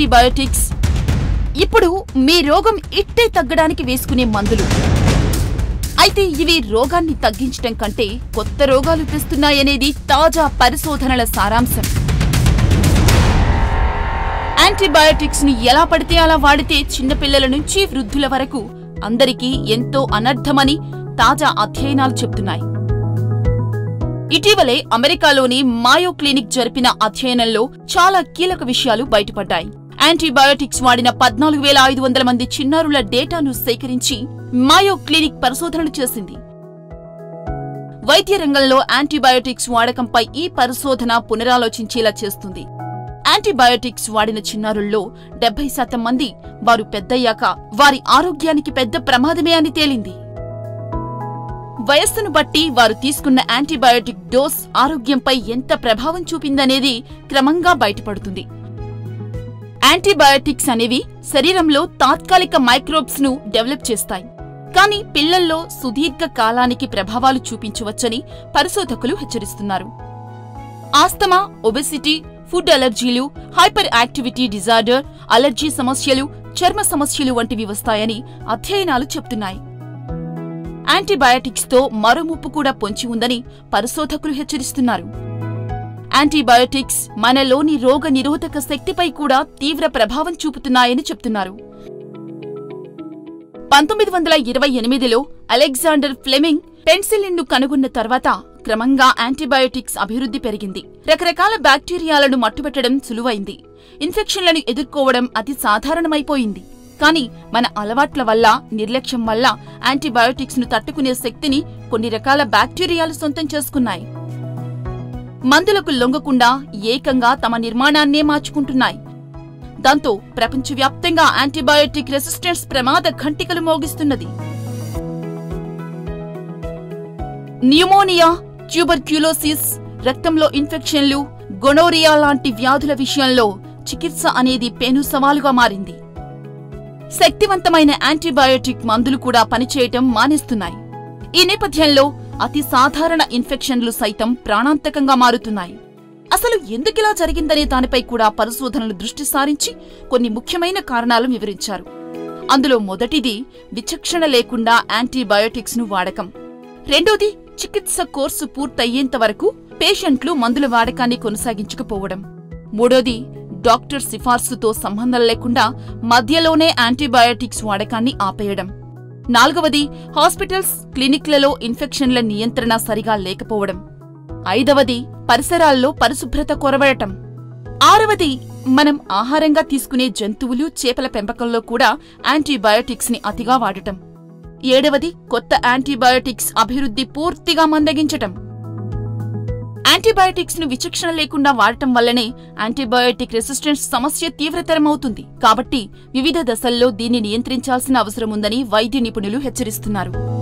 Antibiotics. ఇప్పుడు మీ రోగం ఇట్టే తగ్గడానికి వేసుకునే మందులు. అయితే ఇవి రోగాన్ని తగ్గించడం కంటే కొత్త రోగాలు తెస్తున్నాయనేది తాజా పరిశోధనల సారాంశం. యాంటీబయోటిక్స్ను ఎలా పడితే అలా వాడితే చిన్నపిల్లల నుంచి వృద్ధుల వరకు అందరికీ ఎంతో అనర్థమని తాజా అధ్యయనాలు చెప్తున్నాయి. ఇటీవలే అమెరికాలోని మాయో క్లినిక్ జరిపిన అధ్యయనంలో చాలా కీలక విషయాలు బయటపడ్డాయి. యాంటీబయోటిక్స్ వాడిన పద్నాలుగు వేల ఐదు వందల మంది చిన్నారుల డేటాను సేకరించి మాయో క్లినిక్ పరిశోధనలు చేసింది. వైద్య రంగంలో యాంటీబయోటిక్స్ వాడకంపై ఈ పరిశోధన పునరాలోచించేలా చేస్తుంది. యాంటీబయోటిక్స్ వాడిన చిన్నారుల్లో డెబ్బై శాతం మంది వారు పెద్దయ్యాక వారి ఆరోగ్యానికి పెద్ద ప్రమాదమే అని తేలింది. వయస్సును బట్టి వారు తీసుకున్న యాంటీబయోటిక్ డోస్ ఆరోగ్యంపై ఎంత ప్రభావం చూపిందనేది క్రమంగా బయటపడుతుంది. యాంటీబయాటిక్స్ అనేవి శరీరంలో తాత్కాలిక మైక్రోబ్స్ను డెవలప్ చేస్తాయి. కానీ పిల్లల్లో సుదీర్ఘ కాలానికి ప్రభావాలు చూపించవచ్చని పరిశోధకులు హెచ్చరిస్తున్నారు. ఆస్తమా ఒబెసిటీ ఫుడ్ అలర్జీలు హైపర్ యాక్టివిటీ డిజార్డర్ అలర్జీ సమస్యలు చర్మ సమస్యలు వంటివి వస్తాయని అధ్యయనాలు చెప్తున్నాయి యాంటీబయాటిక్స్తో మరో ముప్పు కూడా పొంచి ఉందని పరిశోధకులు హెచ్చరిస్తున్నారు. యాంటీబయోటిక్స్ మనలోని రోగ నిరోధక శక్తిపై కూడా తీవ్ర ప్రభావం చూపుతున్నాయని చెప్తున్నారు. పంతొమ్మిది వందల ఇరవై ఎనిమిదిలో అలెగ్జాండర్ ఫ్లెమింగ్ పెన్సిలిన్ను కనుగొన్న తర్వాత క్రమంగా యాంటీబయోటిక్స్ అభివృద్ధి పెరిగింది. రకరకాల బ్యాక్టీరియాలను మట్టుపెట్టడం సులువైంది. ఇన్ఫెక్షన్లను ఎదుర్కోవడం అతి సాధారణమైపోయింది. కానీ మన అలవాట్ల వల్ల నిర్లక్ష్యం వల్ల యాంటీబయోటిక్స్ను తట్టుకునే శక్తిని కొన్ని రకాల బ్యాక్టీరియాలు సొంతం చేసుకున్నాయి. మందులకు లొంగకుండా ఏకంగా తమ నిర్మాణాన్నే మార్చుకుంటున్నాయి. దాంతో ప్రపంచవ్యాప్తంగా యాంటీబయోటిక్ రెసిస్టెన్స్ ప్రమాద ఘంటికలు మోగిస్తున్నది. న్యూమోనియా ట్యూబర్క్యులోసిస్ రక్తంలో ఇన్ఫెక్షన్లు గొనోరియా లాంటి వ్యాధుల విషయంలో చికిత్స అనేది పెను సవాలుగా మారింది. శక్తివంతమైన యాంటీబయోటిక్ మందులు కూడా పనిచేయటం మానేస్తున్నాయి. ఈ నేపథ్యంలో అతి సాధారణ ఇన్ఫెక్షన్లు సైతం ప్రాణాంతకంగా మారుతున్నాయి. అసలు ఎందుకిలా జరిగిందనే దానిపై కూడా పరిశోధనలు దృష్టి సారించి కొన్ని ముఖ్యమైన కారణాలు వివరించారు. అందులో మొదటిది విచక్షణ లేకుండా యాంటీబయోటిక్స్ను వాడకం. రెండోది చికిత్స కోర్సు పూర్తయ్యేంత వరకు పేషెంట్లు మందుల వాడకాన్ని కొనసాగించకపోవడం. మూడోది డాక్టర్ సిఫార్సుతో సంబంధం లేకుండా మధ్యలోనే యాంటీబయోటిక్స్ వాడకాన్ని ఆపేయడం. నాలుగవది హాస్పిటల్స్ క్లినిక్లలో ఇన్ఫెక్షన్ల నియంత్రణ సరిగా లేకపోవడం. ఐదవది పరిసరాల్లో పరిశుభ్రత కొరవడటం. ఆరవది మనం ఆహారంగా తీసుకునే జంతువులు చేపల పెంపకంలో కూడా యాంటీబయోటిక్స్ని అతిగా వాడటం. ఏడవది కొత్త యాంటీబయోటిక్స్ అభివృద్ధి పూర్తిగా మందగించటం. యాంటీబయాటిక్స్ను విచక్షణ లేకుండా వాడటం వల్లనే యాంటీబయోటిక్ రెసిస్టెన్స్ సమస్య తీవ్రతరమవుతుంది. కాబట్టి వివిధ దశల్లో దీన్ని నియంత్రించాల్సిన అవసరం ఉందని వైద్య నిపుణులు హెచ్చరిస్తున్నారు.